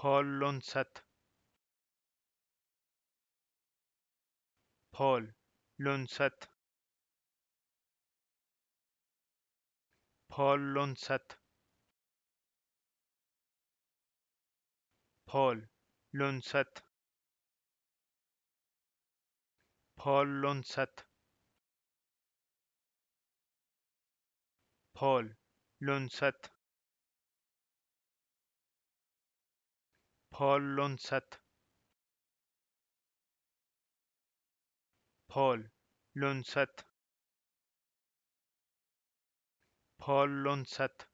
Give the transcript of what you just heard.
Paul Lonsat Paul Lonsat Paul Lonsat Paul Lonsat Paul Lonsat Paul Lonsat Paul-Lonsat Paul-Lonsat Paul-Lonsat